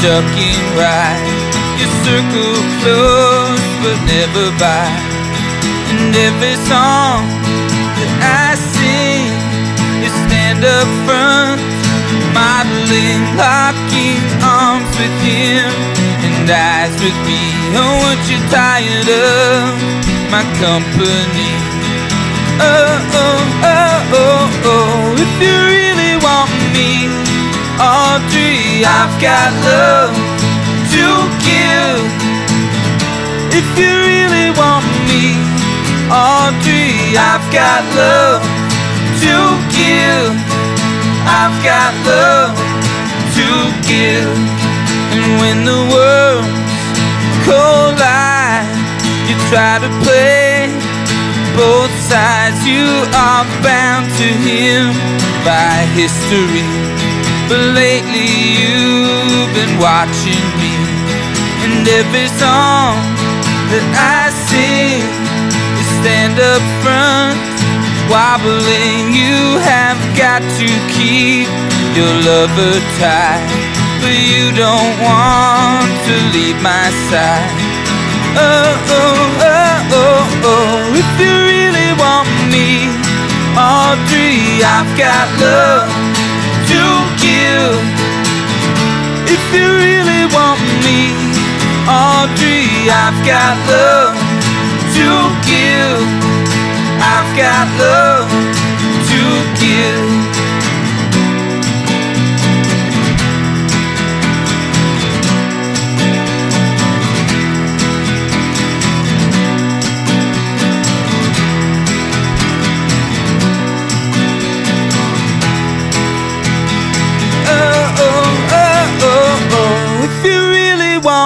duck and ride. You circle close but never bite. And every song that I sing is stand up front, modeling, locking arms with him and eyes with me. Oh, aren't you tired of my company? Oh, oh, oh, oh, oh, if you I've got love to give. If you really want me, Audrey, I've got love to give. I've got love to give. And when the worlds collide, you try to play both sides. You are bound to him by history. But lately you've been watching me, and every song that I sing is stand up front, wobbling. You have got to keep your lover tight, but you don't want to leave my side. Oh, oh, oh, oh, oh, if you really want me, Audrey, I've got love to If you really want me, Audrey, I've got love to give. I've got love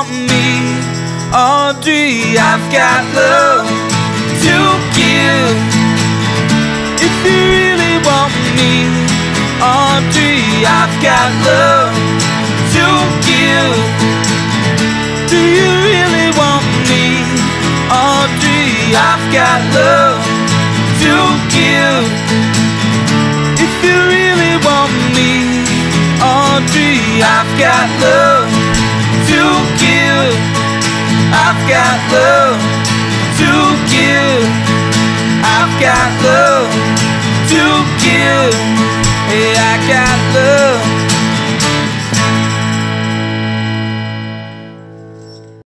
want me, oh, Audrey, I've got love to give. If you really want me, oh, Audrey, I've got love to give. Do you really want me, oh, Audrey? I've got love to give. If you really want me, Audrey, I've got love to give. I've got love to give. I've got love to give. Yeah, I got.